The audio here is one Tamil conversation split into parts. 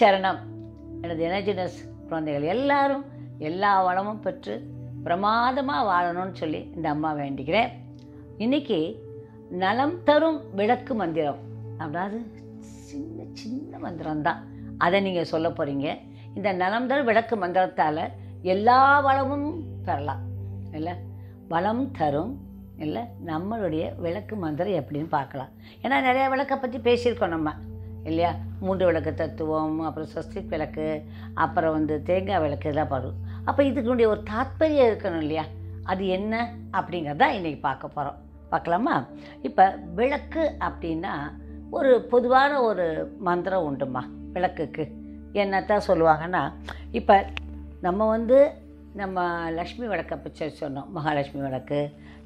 சரணம். எனது எனர்ஜினஸ் குழந்தைகள் எல்லாரும் எல்லா வளமும் பெற்று பிரமாதமாக வாழணும்னு சொல்லி இந்த அம்மா வேண்டிக்கிறேன். இன்றைக்கி நலம் தரும் விளக்கு மந்திரம். அதாவது சின்ன சின்ன மந்திரம் தான் அதை நீங்கள் சொல்ல போகிறீங்க இந்த நலம் தரும் விளக்கு மந்திரத்தால் எல்லா வளமும் பெறலாம். இல்லை? வளம் தரும் இல்லை? நம்மளுடைய விளக்கு மந்திரம் எப்படின்னு பார்க்கலாம். ஏன்னா நிறையா விளக்கை பற்றி பேசியிருக்கோம் நம்ம. இல்லையா? மூன்று விளக்கு தத்துவம் அப்புறம் சஸ்தி விளக்கு அப்புறம் வந்து தேங்காய் விளக்கு இதெல்லாம் வரும் அப்போ இதுக்குடைய ஒரு தாத்பரியம் இருக்கணும் இல்லையா? அது என்ன அப்படிங்கிறத இன்றைக்கி பார்க்க போகிறோம் பார்க்கலாமா? இப்போ விளக்கு அப்படின்னா ஒரு பொதுவான ஒரு மந்திரம் உண்டுமா விளக்குக்கு. என்னத்தான் சொல்லுவாங்கன்னா இப்போ நம்ம வந்து நம்ம லக்ஷ்மி விளக்கை பற்றி சொன்னோம். மகாலட்சுமி விளக்கு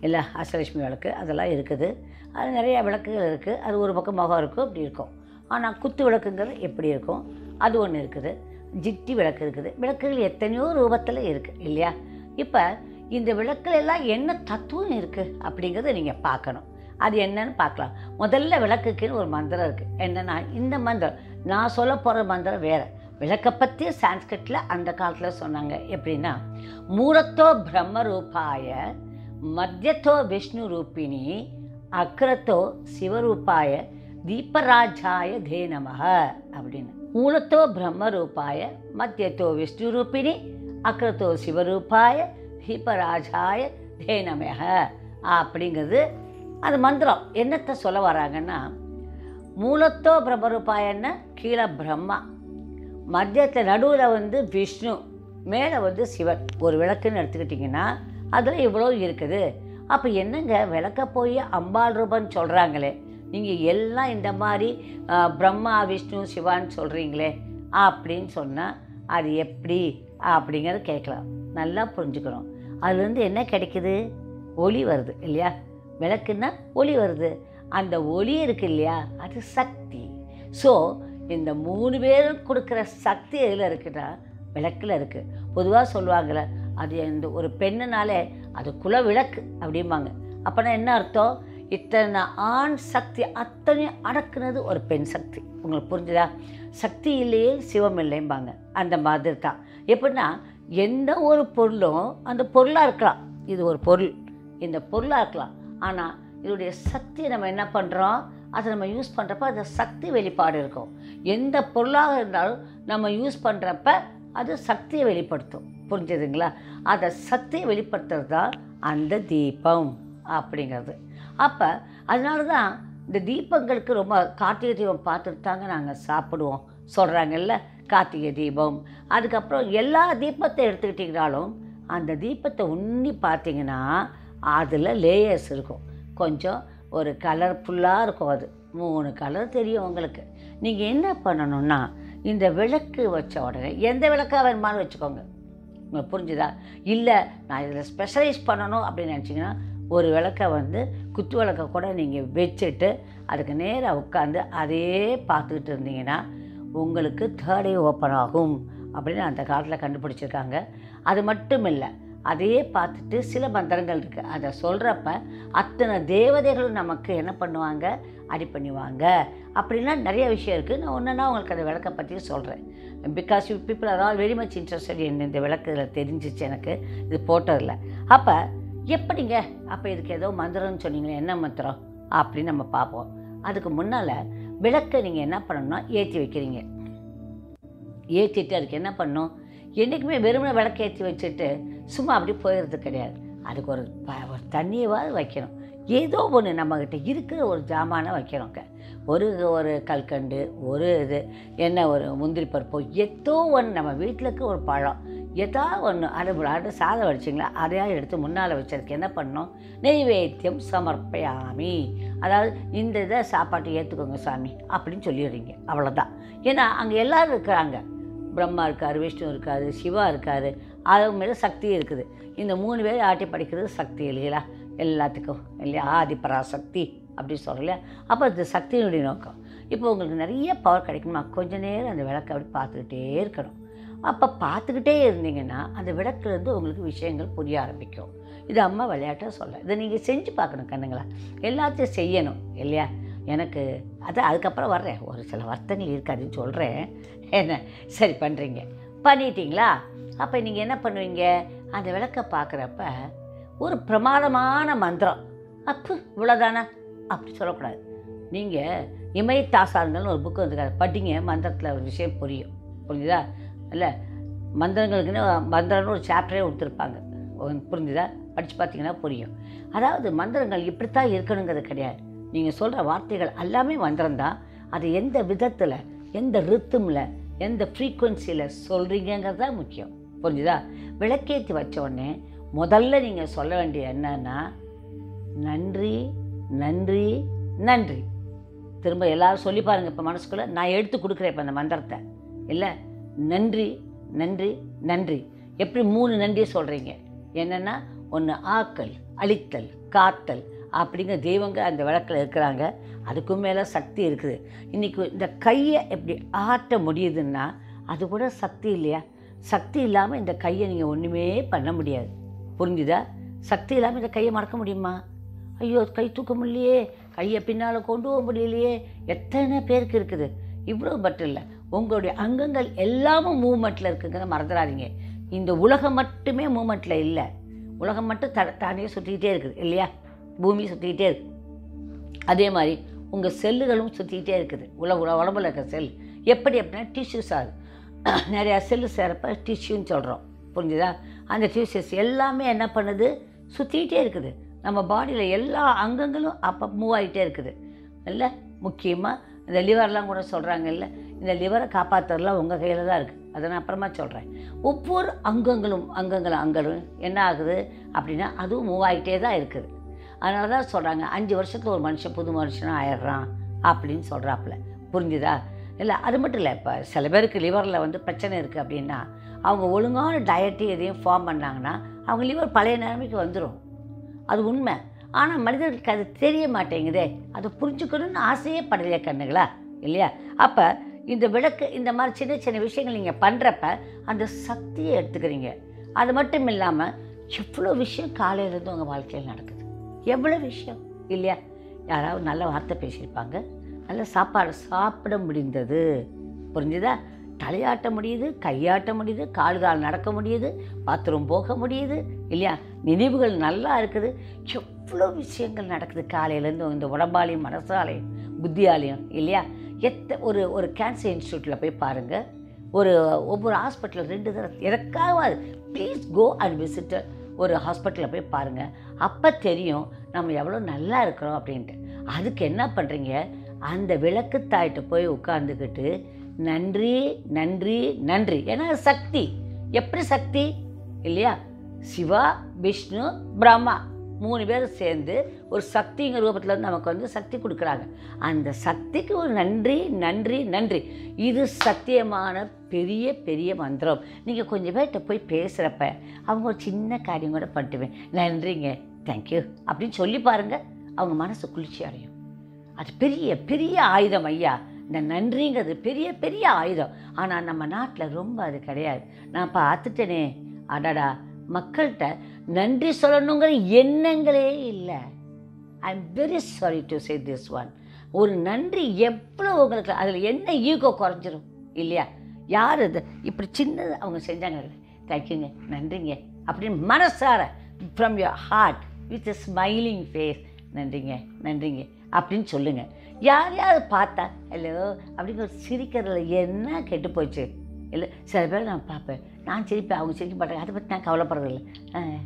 இல்லை அஷ்டலட்சுமி விளக்கு அதெல்லாம் இருக்குது. அது நிறைய விளக்குகள் இருக்குது அது ஒரு பக்கம் முகம் இருக்கும் அப்படி இருக்கும். ஆனால் குத்து விளக்குங்கிறது எப்படி இருக்கும்? அது ஒன்று இருக்குது. ஜிட்டி விளக்கு இருக்குது. விளக்குகள் எத்தனையோ ரூபத்தில் இருக்குது இல்லையா? இப்போ இந்த விளக்குகள் எல்லாம் என்ன தத்துவம் இருக்குது அப்படிங்கிறத நீங்கள் பார்க்கணும். அது என்னன்னு பார்க்கலாம். முதல்ல விளக்குக்குன்னு ஒரு மந்திரம் இருக்குது என்னென்னா இந்த மந்திரம் நான் சொல்ல போகிற மந்திரம் வேறு. விளக்கை பற்றி சான்ஸ்கிரிட்டில் அந்த காலத்தில் சொன்னாங்க. எப்படின்னா மூலத்தோ பிரம்ம ரூபாய மத்தியத்தோ விஷ்ணு ரூபிணி அக்ரத்தோ சிவரூபாய தீபராஜாய தே நமக அப்படின்னு. மூலத்தோ பிரம்ம ரூபாய மத்தியத்தோ விஷ்ணு ரூபிணி அக்ரத்தோ சிவரூபாய தீபராஜாய தே நமக அப்படிங்கிறது அது மந்திரம். என்னத்தை சொல்ல வராங்கன்னா மூலத்தோ பிரம்மரூபாயன்னா கீழே பிரம்மா. மத்தியத்தில் நடுவில் வந்து விஷ்ணு மேலே வந்து சிவன். ஒரு விளக்குன்னு எடுத்துக்கிட்டிங்கன்னா அதில் இவ்வளோ இருக்குது. அப்போ என்னங்க? விளக்க போய் அம்பாள் ரூபன்னு சொல்கிறாங்களே நீங்கள் எல்லாம் இந்த மாதிரி பிரம்மா விஷ்ணு சிவான்னு சொல்கிறீங்களே அப்படின்னு சொன்னால் அது எப்படி அப்படிங்கிறத கேட்கலாம். நல்லா புரிஞ்சுக்கணும். அதுலேருந்து என்ன கிடைக்குது? ஒளி வருது இல்லையா? விளக்குன்னா ஒளி வருது. அந்த ஒளி இருக்கு இல்லையா? அது சக்தி. ஸோ இந்த மூணு பேரும் கொடுக்குற சக்தி எதில் இருக்குன்னா விளக்கில் இருக்குது பொதுவாக சொல்லுவாங்கள்ல அது இந்த ஒரு பெண்ணுனாலே அது குல விளக்கு அப்படிம்பாங்க. அப்போனா என்ன அர்த்தம்? இத்தனை ஆண் சக்தி அத்தனையும் அடக்குனது ஒரு பெண் சக்தி. உங்களுக்கு புரிஞ்சுதா? சக்தி இல்லையே சிவம் இல்லைம்பாங்க. அந்த மாதிரி தான் எப்படின்னா எந்த ஒரு பொருளும் அந்த பொருளாக இருக்கலாம். இது ஒரு பொருள். இந்த பொருளாக இருக்கலாம். ஆனால் இதோடைய சக்தியை நம்ம என்ன பண்ணுறோம் அதை நம்ம யூஸ் பண்ணுறப்ப அது சக்தி வெளிப்பாடு இருக்கும். எந்த பொருளாக இருந்தாலும் நம்ம யூஸ் பண்ணுறப்ப அது சக்தியை வெளிப்படுத்தும். புரிஞ்சுதுங்களா? அதை சக்தியை வெளிப்படுத்துறது தான் அந்த தீபம் அப்படிங்கிறது. அப்போ அதனால தான் இந்த தீபங்களுக்கு ரொம்ப கார்த்திகை தீபம் பார்த்துட்டு தாங்க நாங்கள் சாப்பிடுவோம். சொல்கிறாங்கல்ல கார்த்திகை தீபம். அதுக்கப்புறம் எல்லா தீபத்தை எடுத்துக்கிட்டிங்கனாலும் அந்த தீபத்தை உன்னி பார்த்தீங்கன்னா அதில் லேயர்ஸ் இருக்கும். கொஞ்சம் ஒரு கலர்ஃபுல்லாக இருக்கும் அது. மூணு கலர் தெரியும் உங்களுக்கு. நீங்கள் என்ன பண்ணணும்னா இந்த விளக்கு வச்ச உடனே எந்த விளக்காக வேணுமானு வச்சுக்கோங்க. உங்களுக்கு புரிஞ்சுதா? இல்லை நான் இதில் ஸ்பெஷலைஸ் பண்ணணும் அப்படின்னு நினச்சிங்கன்னா ஒரு விளக்கை வந்து குத்து விளக்கை கூட நீங்கள் வச்சுட்டு அதுக்கு நேராக உட்காந்து அதையே பார்த்துக்கிட்டு இருந்தீங்கன்னா உங்களுக்கு தேர்ட் ஓப்பன் ஆகும் அப்படின்னு அந்த காலத்தில் கண்டுபிடிச்சிருக்காங்க. அது மட்டும் இல்லை அதையே பார்த்துட்டு சில மந்திரங்கள் இருக்குது அதை சொல்கிறப்ப அத்தனை தேவதைகளும் நமக்கு என்ன பண்ணுவாங்க? அடி பண்ணுவாங்க. அப்படின்னா நிறைய விஷயம் இருக்குது நான் ஒன்றுனா உங்களுக்கு அந்த விளக்கை பற்றி சொல்கிறேன் because you people are all very much interested என் இந்த விளக்கு இதில் தெரிஞ்சிச்சு எனக்கு. இது போட்டதில்ல. அப்போ எப்படிங்க? அப்போ இதுக்கு ஏதோ மந்திரம்னு சொன்னீங்களே என்ன மந்திரம்? அப்படின்னு நம்ம பார்ப்போம். அதுக்கு முன்னால் விளக்கை நீங்கள் என்ன பண்ணணும்னா ஏற்றி வைக்கிறீங்க. ஏற்றிட்டு அதுக்கு என்ன பண்ணும்? என்றைக்குமே வெறுமனை விளக்கு ஏற்றி வச்சுட்டு சும்மா அப்படி போயிடுறது கிடையாது. அதுக்கு ஒரு ப- ஒரு தண்ணியவாது வைக்கணும். ஏதோ ஒன்று நம்மக்கிட்ட இருக்கிற ஒரு ஜாமானை வைக்கிறோங்க ஒரு ஒரு கல்கண்டு ஒரு இது என்ன ஒரு முந்திரி பருப்போ ஏதோ ஒன்று நம்ம வீட்டில் இருக்க ஒரு பழம். எதா ஒன்று அறுபடாட்டு சாதம் வடிச்சிங்களா? அதையாக எடுத்து முன்னால் வச்சதுக்கு என்ன பண்ணோம் நெய்வேத்தியம் சமர்ப்பயாமி. அதாவது இந்த இதை சாப்பாட்டை ஏற்றுக்கோங்க சாமி அப்படின்னு சொல்லிடுறீங்க. அவ்வளோதான் ஏன்னா அங்கே எல்லோரும் இருக்கிறாங்க. பிரம்மா இருக்கார் விஷ்ணு இருக்காரு சிவா இருக்கார். அதுக்கு மேலே சக்தி இருக்குது. இந்த மூணு பேர் ஆட்டி படிக்கிறது சக்தி இல்லைங்களா எல்லாத்துக்கும் இல்லையா? ஆதிபராசக்தி அப்படி சொல்லலையா அப்போ இது சக்தியினுடைய நோக்கம். இப்போ உங்களுக்கு நிறைய பவர் கிடைக்குமா கொஞ்ச நேரம் அந்த விளக்கை அப்படி பார்த்துக்கிட்டே இருக்கணும். அப்போ பார்த்துக்கிட்டே இருந்தீங்கன்னா அந்த விளக்குலேருந்து உங்களுக்கு விஷயங்கள் புரிய ஆரம்பிக்கும். இது அம்மா விளையாட்டாக சொல்ல இதை நீங்கள் செஞ்சு பார்க்கணும் கண்ணுங்களா? எல்லாத்தையும் செய்யணும் இல்லையா? எனக்கு அது அதுக்கப்புறம் வர்றேன். ஒரு சில வருத்தங்கள் இருக்காதுன்னு சொல்கிறேன் என்ன? சரி பண்ணுறீங்க பண்ணிட்டீங்களா? அப்போ நீங்கள் என்ன பண்ணுவீங்க? அந்த விளக்கை பார்க்குறப்ப ஒரு பிரமாதமான மந்திரம். அப்பு இவ்வளோதானா அப்படி சொல்லக்கூடாது. நீங்கள் இமயத்தாசாரங்கள்னு ஒரு புக்கு வந்து படிங்க மந்திரத்தில் ஒரு விஷயம் புரியும். புரியுதா? இல்லை மந்திரங்களுக்குன்னு மந்திரம்னு ஒரு சாப்டரே கொடுத்துருப்பாங்க. புரிஞ்சுதா? படித்து பார்த்தீங்கன்னா புரியும். அதாவது மந்திரங்கள் இப்படித்தான் இருக்கணுங்கிறது கிடையாது. நீங்கள் சொல்கிற வார்த்தைகள் எல்லாமே மந்திரம் தான் அது எந்த விதத்தில் எந்த ரித்தமில் எந்த ஃப்ரீக்குவன்சியில் சொல்கிறீங்கிறது தான் முக்கியம். புரிஞ்சுதா? விளக்கேற்றி வச்ச உடனே முதல்ல நீங்கள் சொல்ல வேண்டிய என்னன்னா நன்றி நன்றி நன்றி. திரும்ப எல்லாரும் சொல்லி பாருங்கள் இப்போ மனசுக்குள்ளே நான் எடுத்து கொடுக்குறேன் இப்போ அந்த மந்திரத்தை. இல்லை? நன்றி நன்றி நன்றி. எப்படி மூணு நன்றி சொல்கிறீங்க என்னென்னா ஒன்று ஆக்கல் அழித்தல் காத்தல் அப்படிங்கிற தெய்வங்க அந்த விளக்கில் இருக்கிறாங்க. அதுக்கும் மேலே சக்தி இருக்குது. இன்றைக்கி இந்த கையை எப்படி ஆட்ட முடியுதுன்னா அது கூட சக்தி இல்லையா? சக்தி இல்லாமல் இந்த கையை நீங்கள் ஒன்றுமே பண்ண முடியாது. புரிஞ்சுதா? சக்தி இல்லாமல் இந்த கையை மறக்க முடியுமா? ஐயோ கை தூக்க முடியலையே. கையை பின்னால் கொண்டு போக முடியலையே. எத்தனை பேருக்கு இருக்குது? இவ்வளோ மட்டும் இல்லை. உங்களுடைய அங்கங்கள் எல்லாமும் மூமெண்ட்டில் இருக்குங்கிறத மறந்துடாதீங்க. இந்த உலகம் மட்டுமே மூமெண்ட்டில் இல்லை. உலகம் மட்டும் த தானே சுற்றிக்கிட்டே இருக்குது இல்லையா? பூமி சுற்றிக்கிட்டே இருக்கு. அதே மாதிரி உங்கள் செல்லுகளும் சுற்றிக்கிட்டே இருக்குது. உல உல உடம்புல இருக்க செல். எப்படி அப்படின்னா டிஷ்யூஸ் ஆகுது நிறையா செல்லு சேரப்ப டிஷ்யூன்னு சொல்கிறோம் புரிஞ்சுதா? அந்த டிஷ்யூஸ் எல்லாமே என்ன பண்ணுது? சுற்றிக்கிட்டே இருக்குது. நம்ம பாடியில் எல்லா அங்கங்களும் அப்போ மூவ் ஆகிட்டே இருக்குது. இல்லை? முக்கியமாக இந்த லிவர்லாம் கூட சொல்கிறாங்க இல்லை இந்த லிவரை காப்பாற்றுறதுலாம் உங்கள் கையில் தான் இருக்குது அதை நான் அப்புறமா சொல்கிறேன் ஒவ்வொரு அங்கங்களும் அங்கங்களும் அங்கங்களும் என்ன ஆகுது அப்படின்னா அதுவும் மூவ் ஆகிட்டே தான் இருக்குது. அதனால தான் சொல்கிறாங்க அஞ்சு வருஷத்தில் ஒரு மனுஷன் புது மனுஷனாக ஆயிடுறான் அப்படின்னு சொல்கிறாப்புல புரிஞ்சுதா? இல்லை அது மட்டும் இல்லை இப்போ சில பேருக்கு லிவரில் வந்து பிரச்சனை இருக்குது அப்படின்னா அவங்க ஒழுங்கான டயட்டு எதையும் ஃபார்ம் பண்ணாங்கன்னா அவங்க லிவர் பழைய நிலைமைக்கு வந்துடும் அது உண்மை. ஆனால் மனிதர்களுக்கு அது தெரிய மாட்டேங்குதே. அதை புரிஞ்சுக்கணும்னு ஆசையே படலையே கண்ணுங்களா இல்லையா? அப்போ இந்த விளக்கு இந்த மாதிரி சின்ன சின்ன விஷயங்கள் நீங்கள் பண்ணுறப்ப அந்த சக்தியை எடுத்துக்கிறீங்க. அது மட்டும் இல்லாமல் எவ்வளோ விஷயம் காலையிலேருந்து உங்கள் வாழ்க்கையில் நடக்குது. எவ்வளோ விஷயம் இல்லையா? யாராவது நல்ல வார்த்தை பேசியிருப்பாங்க. நல்ல சாப்பாடு சாப்பிட முடிந்தது. புரிஞ்சுதா? தலையாட்ட முடியுது கையாட்ட முடியுது கால் கால் நடக்க முடியுது பாத்ரூம் போக முடியுது இல்லையா? நினைவுகள் நல்லா இருக்குது. எவ்வளோ விஷயங்கள் நடக்குது காலையிலேருந்து இந்த உடம்பாலையும் மனசாலையும் புத்தியாலையும் இல்லையா? எத்த ஒரு ஒரு கேன்சர் இன்ஸ்டியூட்டில் போய் பாருங்கள் ஒரு ஒவ்வொரு ஹாஸ்பிட்டலில் ரெண்டு தடவை எதற்காவது ப்ளீஸ் கோ அண்ட் விசிட் ஒரு ஹாஸ்பிட்டலில் போய் பாருங்கள் அப்போ தெரியும் நம்ம எவ்வளோ நல்லா இருக்கிறோம் அப்படின்ட்டு. அதுக்கு என்ன பண்ணுறீங்க அந்த விளக்கு தாயிட்ட போய் உட்காந்துக்கிட்டு நன்றி நன்றி நன்றி. ஏன்னா அது சக்தி. எப்படி சக்தி? இல்லையா? சிவா விஷ்ணு பிரம்மா. மூணு பேரும் சேர்ந்து ஒரு சக்திங்கிற ரூபத்தில் வந்து நமக்கு வந்து சக்தி கொடுக்குறாங்க. அந்த சக்திக்கு ஒரு நன்றி நன்றி நன்றி. இது சத்தியமான பெரிய பெரிய மந்திரம். நீங்கள் கொஞ்சம் பேர்கிட்ட போய் பேசுகிறப்ப அவங்க ஒரு சின்ன காரியம் கூட பண்ணிட்டுவேன். நன்றிங்க. தேங்க்யூ அப்படின்னு சொல்லி பாருங்கள் அவங்க மனசு குளிர்ச்சி அடையும். அது பெரிய பெரிய ஆயுதம் ஐயா. இந்த நன்றிங்கிறது பெரிய பெரிய ஆயுதம். ஆனால் நம்ம நாட்டில் ரொம்ப அது கிடையாது. நான் பார்த்துட்டேனே. அடடா. மக்கள்கிட்ட நன்றி சொல்லணுங்கிற எண்ணங்களே இல்லை. I am very sorry to say this one ஒரு நன்றி எவ்வளோ உங்களுக்கு அதில் என்ன ஈகோ குறைஞ்சிரும்? இல்லையா? யார் இது? இப்படி சின்னது அவங்க செஞ்சாங்க. தேங்க்யூங்க நன்றிங்க. அப்படின்னு மனசார from your heart with smiling face நன்றிங்க. நன்றிங்க. அப்படின்னு சொல்லுங்கள் யார் யார் பார்த்தா ஹலோ அப்படிங்கிற சிரிக்கிறதுல என்ன கெட்டு போச்சு? இல்லை சில பேர் நான் பார்ப்பேன். நான் சிரிப்பேன் அவங்க சிரிக்க மாட்டாங்க அதை பற்றி நான் கவலைப்படுறதில்ல.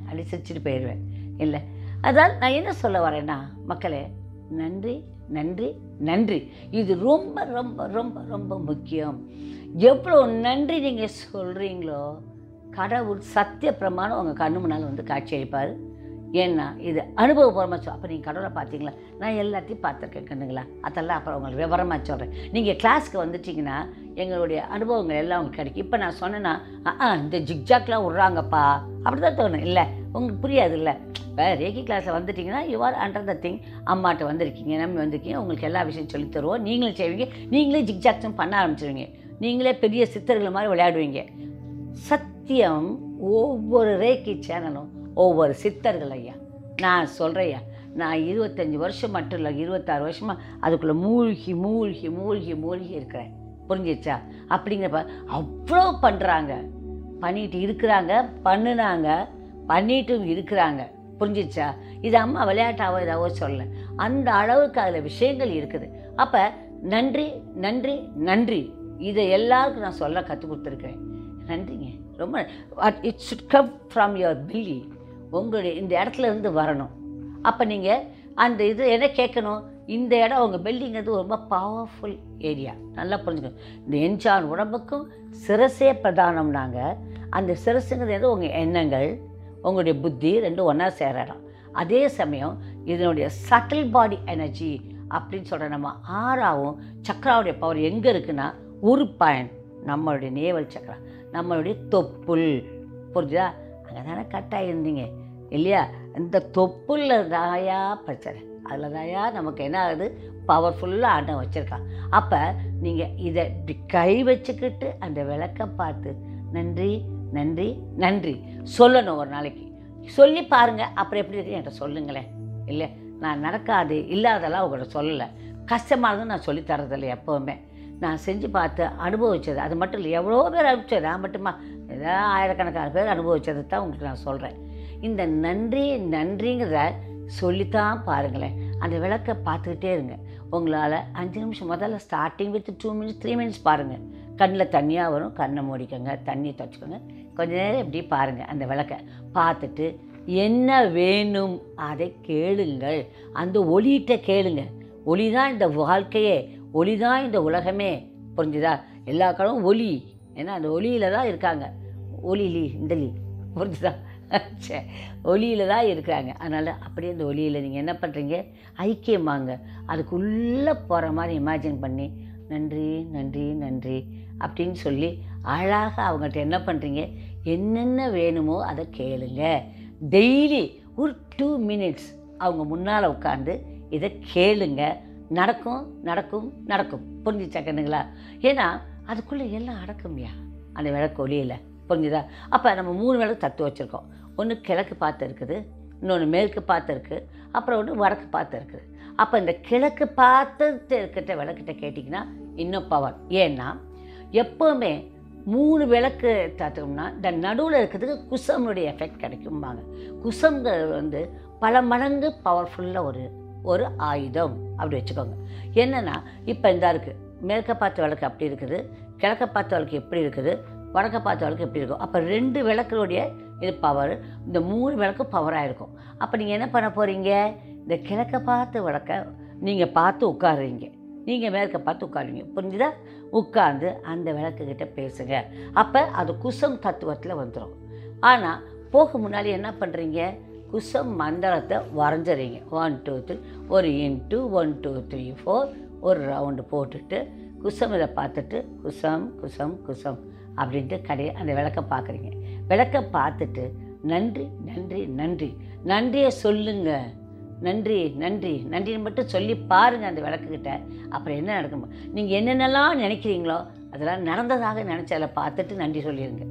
அப்படி சிரிச்சுட்டு போயிடுவேன். இல்லை. அதாவது நான் என்ன சொல்ல வரேன்னா மக்களே நன்றி நன்றி நன்றி. இது ரொம்ப ரொம்ப ரொம்ப ரொம்ப முக்கியம். எவ்வளோ நன்றி நீங்கள் சொல்கிறீங்களோ கடவுள் சத்திய பிரமாணம் உங்கள் கண்ணு முன்னால் வந்து காட்சி அளிப்பார். ஏன்னா இது அனுபவபூர்வமாக சொல் அப்போ நீங்கள் கடவுளை பார்த்தீங்களா? நான் எல்லாத்தையும் பார்த்துருக்கேன் கண்ணுங்களா? அதெல்லாம் அப்புறம் உங்களுக்கு விவரமாக சொல்கிறேன் நீங்கள் கிளாஸ்க்கு வந்துட்டிங்கன்னா எங்களுடைய அனுபவங்கள் எல்லாம் உங்களுக்கு கிடைக்கும். இப்போ நான் சொன்னேன்னா ஆ இந்த ஜிக்ஜாக்லாம் விட்றாங்கப்பா. அப்படி தான் தோணும். இல்லை உங்களுக்கு புரியாது இல்லை இப்போ ரேகி கிளாஸில் வந்துட்டிங்கன்னா you are under the thing அம்மாட்ட வந்திருக்கீங்க நம்பி வந்திருக்கீங்க? உங்களுக்கு எல்லா விஷயம் சொல்லித் தருவோம். நீங்களும் செய்வீங்க. நீங்களே ஜிக்ஜாக்ஸும் பண்ண ஆரம்பிச்சிருவீங்க. நீங்களே பெரிய சித்தர்கள் மாதிரி விளையாடுவீங்க. சத்தியம் ஒவ்வொரு ரேக்கி சேனலும் ஒவ்வொரு சித்தர்கள் ஐயா. நான் சொல்கிறேயா நான் இருபத்தஞ்சி வருஷம் மட்டும் இல்லை இருபத்தாறு வருஷமாக அதுக்குள்ளே மூழ்கி மூழ்கி மூழ்கி மூழ்கி இருக்கிறேன். புரிஞ்சிச்சா அப்படிங்கிறப்ப அவ்வளோ பண்ணுறாங்க பண்ணிட்டு இருக்கிறாங்க பண்ணுனாங்க பண்ணிட்டும் இருக்கிறாங்க. புரிஞ்சிச்சா இது அம்மா விளையாட்டாவோ இதாவோ சொல்ல அந்த அளவுக்கு அதில் விஷயங்கள் இருக்குது. அப்போ நன்றி நன்றி நன்றி. இதை எல்லாருக்கும் நான் சொல்ல கற்றுக் கொடுத்துருக்கேன் நன்றிங்க. ரொம்ப it should come from your belly உங்களுடைய இந்த இடத்துல இருந்து வரணும். அப்போ நீங்கள் அந்த இது என்ன கேட்கணும்? இந்த இடம் உங்கள் வந்து ரொம்ப பவர்ஃபுல் ஏரியா நல்லா புரிஞ்சுக்கணும் இந்த எஞ்சான் உடம்புக்கும் சிரசே பிரதானம்னாங்க அந்த சிரசுங்கிறது எது உங்கள் எண்ணங்கள் உங்களுடைய புத்தி ரெண்டும் ஒன்றா சேர இடம் அதே சமயம் இதனுடைய சட்டில் பாடி எனர்ஜி அப்படின்னு சொல்கிற நம்ம ஆறாவும் சக்கராவுடைய பவர் எங்கே இருக்குன்னா ஒரு பாயிண்ட் நம்மளுடைய நேவல் சக்கரா நம்மளுடைய தொப்புள். புரிஞ்சுதா? அங்கே தானே கட்டாயிருந்தீங்க. இல்லையா? இந்த தொப்புள்ள தாயா பிரச்சனை. அதில் தாயா நமக்கு என்ன ஆகுது? பவர்ஃபுல்லாக ஆட்டம் வச்சுருக்கான். அப்போ நீங்கள் இதை இப்படி கை வச்சுக்கிட்டு அந்த விளக்க பார்த்து நன்றி நன்றி நன்றி. சொல்லணும் ஒரு நாளைக்கு. சொல்லி பாருங்கள் அப்புறம் எப்படி இருக்கு? என்கிட்ட சொல்லுங்களேன். இல்லை நான் நடக்காது இல்லாதெல்லாம் உங்கள்கிட்ட சொல்லலை. கஷ்டமானதும் நான் சொல்லித் தரதில்லை எப்போவுமே. நான் செஞ்சு பார்த்து அனுபவிச்சது. அது மட்டும் இல்லை எவ்வளோ பேர் அனுப்பிச்சது நான் மட்டுமா? ஏதோ ஆயிரக்கணக்கான பேர் அனுபவித்தது தான் உங்களுக்கு நான் சொல்கிறேன் இந்த நன்றி நன்றிங்கிறத சொல்லித்தான் பாருங்களேன். அந்த விளக்கை பார்த்துக்கிட்டே இருங்க. உங்களால் அஞ்சு நிமிஷம் முதல்ல starting with two minutes three minutes பாருங்கள் கண்ணில் தண்ணியாக வரும் கண்ணை மூடிக்கோங்க தண்ணி துவச்சிக்கோங்க கொஞ்ச நேரம் இப்படி பாருங்கள் அந்த விளக்கை. பார்த்துட்டு என்ன வேணும் அதை கேளுங்கள். அந்த ஒளியிட்ட கேளுங்க. ஒளி தான் இந்த வாழ்க்கையே. ஒளி தான் இந்த உலகமே. புரிஞ்சுதா? எல்லா கடவும் ஒளி. ஏன்னா அந்த ஒளியில் தான் இருக்காங்க. ஒளி லீ இந்த லீ. புரிஞ்சுதா? சே ஒளியில் தான் இருக்கிறாங்க. அதனால் அப்படியே அந்த ஒளியில் நீங்கள் என்ன பண்ணுறீங்க ஐக்கியமாங்க. அதுக்குள்ளே போகிற மாதிரி இமேஜின் பண்ணி நன்றி நன்றி நன்றி அப்படின்னு சொல்லி அழகாக அவங்கள்ட்ட என்ன பண்ணுறீங்க என்னென்ன வேணுமோ அதை கேளுங்க. டெய்லி ஒரு டூ மினிட்ஸ் அவங்க முன்னால் உட்காந்து இதை கேளுங்க. நடக்கும் நடக்கும் நடக்கும். புரிஞ்சுச்சா கண்ணுங்களா? ஏன்னா அதுக்குள்ளே எல்லாம் அடக்கும்யா அந்த விளக்கு ஒளியில். புரிஞ்சுதா? அப்போ நம்ம மூணு விளக்கு தத்து வச்சுருக்கோம். ஒன்று கிழக்கு பார்த்து இருக்குது இன்னொன்று மேற்கு பார்த்து இருக்குது அப்புறம் ஒன்று வடக்கு பார்த்து இருக்குது. அப்போ இந்த கிழக்கு பார்த்து இருக்கிற விளக்கிட்ட கேட்டிங்கன்னா இன்னும் பவர் ஏன்னா எப்போவுமே மூணு விளக்கு தத்தோம்னா இந்த நடுவில் இருக்கிறதுக்கு குசம்னுடைய எஃபெக்ட் கிடைக்கும்பாங்க. குசம்ங்கிறது வந்து பல மடங்கு பவர்ஃபுல்லாக ஒரு ஒரு ஆயுதம். அப்படி வச்சுக்கோங்க. என்னென்னா இப்போ இந்த இருக்குது மேற்க பார்த்த விளக்கு அப்படி இருக்குது கிழக்க பார்த்த விளக்கு எப்படி இருக்குது வடக்க பார்த்த விளக்கு எப்படி இருக்கும்? அப்போ ரெண்டு விளக்குடைய இது பவர் இந்த மூணு விளக்கு பவராக இருக்கும். அப்போ நீங்கள் என்ன பண்ண போகிறீங்க இந்த கிழக்க பார்த்து விளக்க நீங்கள் பார்த்து உட்காருறீங்க நீங்கள் மேற்க பார்த்து உட்காருவீங்க. புரிஞ்சுதா? உட்காந்து அந்த விளக்குக்கிட்ட பேசுங்க. அப்போ அது குசம் தத்துவத்தில் வந்துடும் ஆனால் போக முன்னாடி என்ன பண்ணுறீங்க குசம் மந்திரத்தை வரைஞ்சிறீங்க. ஒன் டூ த்ரீ ஒரு into one two three four ஒரு ரவுண்டு போட்டுட்டு குசம் இதை பார்த்துட்டு குசம் குசம் குசம். அப்படின்ட்டு கடை அந்த விளக்க பார்க்குறீங்க. விளக்க பார்த்துட்டு நன்றி நன்றி நன்றி. நன்றியை சொல்லுங்க. நன்றி நன்றி. நன்றின்னு மட்டும் சொல்லி பாருங்கள் அந்த விளக்குக்கிட்ட. அப்புறம் என்ன நடக்கும். நீங்கள் என்னென்னலாம் நினைக்கிறீங்களோ அதெல்லாம் நடந்ததாக நினச்சி அதில் பார்த்துட்டு நன்றி சொல்லிடுங்க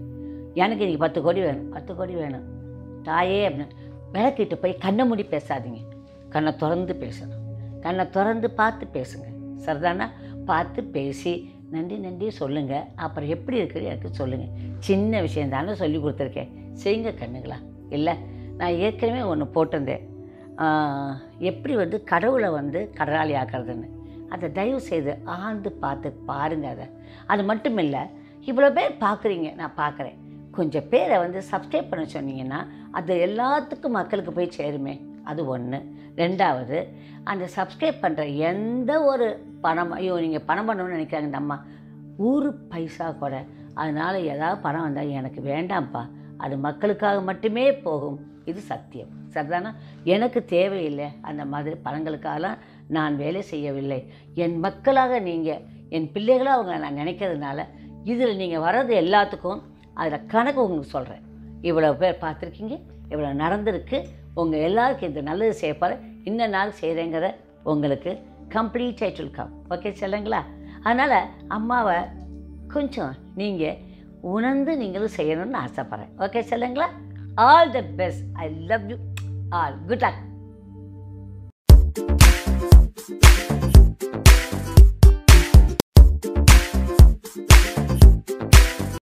எனக்கு இன்றைக்கி பத்து கோடி வேணும். பத்து கோடி வேணும். தாயே அப்படின்னு. விளக்கிட்டு போய் கண்ணை மூடி பேசாதீங்க. கண்ணை திறந்து பேசணும். கண்ணை திறந்து பார்த்து பேசுங்க. சரிதானா? பார்த்து பேசி நன்றி நன்றி சொல்லுங்கள் அப்புறம் எப்படி இருக்குது எனக்கு சொல்லுங்கள் சின்ன விஷயம் தானே சொல்லி கொடுத்துருக்கேன். செய்யுங்க கண்ணுங்களா இல்லை நான் ஏற்கனவே ஒன்று போட்டிருந்தேன். எப்படி வந்து கடவுளை வந்து கடலாளி ஆக்கிறதுன்னு. அதை தயவு செய்து ஆழ்ந்து பார்த்து பாருங்கள் அதை. அது மட்டும் இல்லை இவ்வளோ பேர் பார்க்குறீங்க நான் பார்க்குறேன். கொஞ்சம் பேரை வந்து சப்ஸ்கிரைப் பண்ண சொன்னீங்கன்னா அது எல்லாத்துக்கும் மக்களுக்கு போய் சேருமே. அது ஒன்று ரெண்டாவது அந்த சப்ஸ்கிரைப் பண்ணுற எந்த ஒரு பணம் ஐயோ நீங்கள் பணம் பண்ணணும்னு நினைக்கிறாங்க இந்த அம்மா. ஒரு பைசா கூட. அதனால் ஏதாவது பணம் வந்தால் எனக்கு வேண்டாம்ப்பா. அது மக்களுக்காக மட்டுமே போகும். இது சத்தியம். சரிதானா? எனக்கு தேவையில்லை அந்த மாதிரி பணங்களுக்காகலாம் நான் வேலை செய்யவில்லை. என் மக்களாக நீங்கள் என் பிள்ளைகளாக அவங்க நான் நினைக்கிறதுனால இதில் நீங்கள் வர்றது எல்லாத்துக்கும் அதில் கணக்கு உங்களுக்கு சொல்கிறேன் இவ்வளோ பேர் பார்த்துருக்கீங்க. இவ்வளோ நடந்திருக்கு. உங்கள் எல்லாருக்கும் இந்த நல்லது செய்யப்பார் இந்த நாள் செய்கிறேங்கிற உங்களுக்கு கம்ப்ளீட் ஐட் கம் ஓகே சொல்லுங்களா? அதனால் அம்மாவை கொஞ்சம் நீங்கள் உணர்ந்து நீங்களும் செய்யணும்னு ஆசைப்பட்றேன். ஓகே சொல்லுங்களா? All the best I love you all good luck